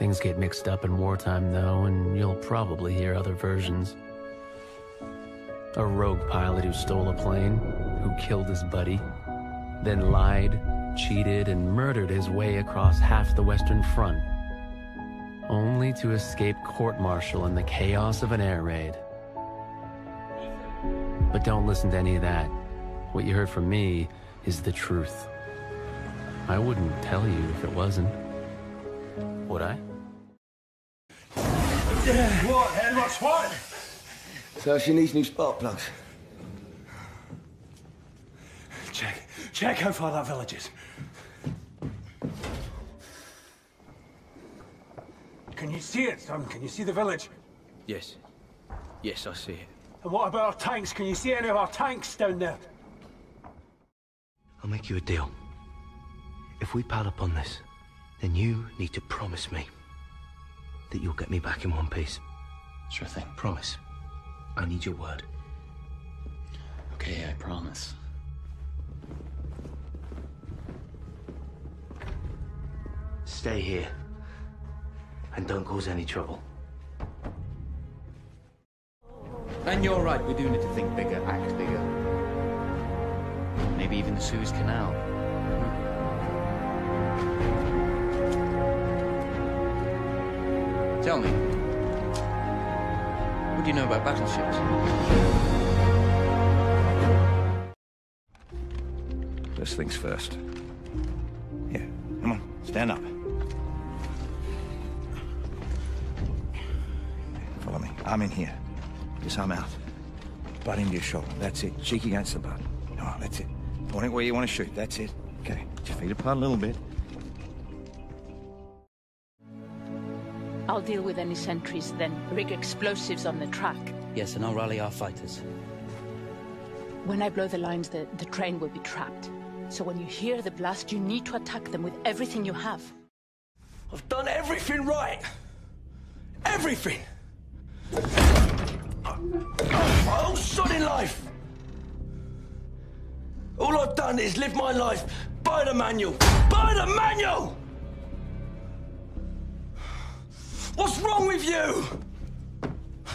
mixed up in wartime, though, and you'll probably hear other versions. A rogue pilot who stole a plane, who killed his buddy, then lied, cheated, and murdered his way across half the Western Front, only to escape court-martial in the chaos of an air raid. But don't listen to any of that. What you heard from me is the truth. I wouldn't tell you if it wasn't. Would I? What, Edward's what? So she needs new spark plugs. Check. Check how far that village is. Can you see it, son? Can you see the village? Yes. Yes, I see it. And what about our tanks? Can you see any of our tanks down there? I'll make you a deal. If we pile up on this, then you need to promise me that you'll get me back in one piece. Sure thing. Promise. I need your word. Okay, I promise. Stay here. And don't cause any trouble. And you're right, we do need to think bigger, act bigger. Maybe even the Suez Canal. Tell me, what do you know about battleships? First things first. Here, come on, stand up. Follow me. I'm in here. Just arm out. Butt into your shoulder. That's it. Cheek against the butt. Oh, that's it. Point it where you want to shoot. That's it. Okay. Put your feet apart a little bit. I'll deal with any sentries, then rig explosives on the track. Yes, and I'll rally our fighters. When I blow the lines, the, the train will be trapped. So when you hear the blast, you need to attack them with everything you have. I've done everything right! Everything! My whole sodding life! All I've done is live my life by the manual! By the manual! What's wrong with you?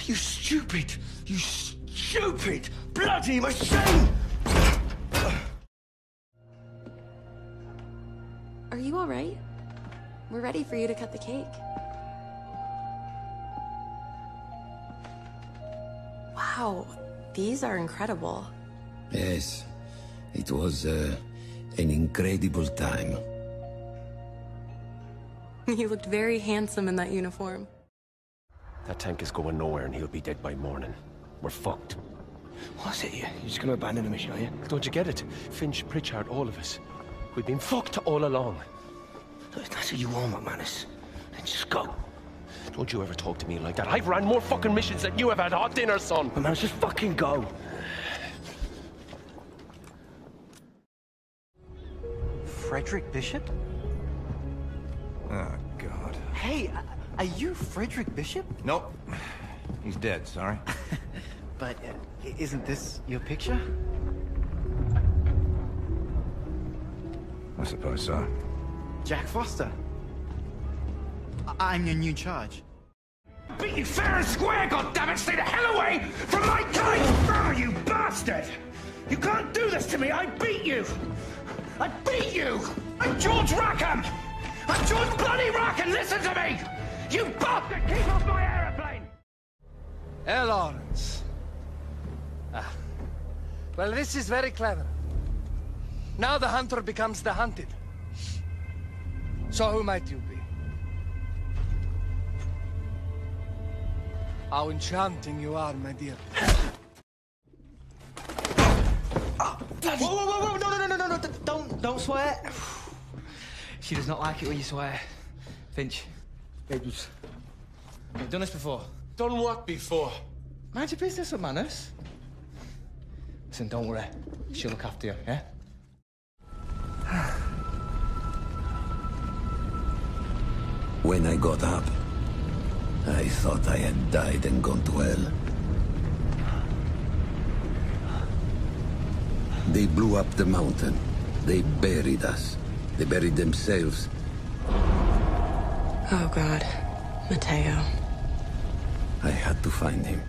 You stupid, you stupid, bloody machine! Are you all right? We're ready for you to cut the cake. Wow, these are incredible. Yes, it was uh, an incredible time. You looked very handsome in that uniform. That tank is going nowhere and he'll be dead by morning. We're fucked. What's it you? You're just gonna abandon the mission, are you? Don't you get it? Finch, Pritchard, all of us. We've been fucked all along. Look, if that's what you want, McManus, then just go. Don't you ever talk to me like that. I've ran more fucking missions than you have had hot dinner, son. McManus, just fucking go. Frederick Bishop? Oh, God. Hey, are you Frederick Bishop? Nope. He's dead, sorry. But uh, isn't this your picture? I suppose so. Jack Foster. I- I'm your new charge. Beat you fair and square, goddammit! Stay the hell away from my kind! Oh, you bastard! You can't do this to me! I beat you! I beat you! I'm George Rackham! I'm George bloody Rackham! Listen to me! You bastard! Keep off my aeroplane! Herr Lawrence. Ah. Well, this is very clever. Now the hunter becomes the hunted. So who might you be? How enchanting you are, my dear. Whoa, whoa, whoa, whoa! No, no, no, no, no, no! Don't, don't swear. She does not like it when you swear. Finch. Babies. You've done this before. Done what before? Mind your business with manners. Listen, don't worry. She'll look after you, yeah? When I got up, I thought I had died and gone to hell. They blew up the mountain. They buried us. They buried themselves. Oh, God. Matteo. I had to find him.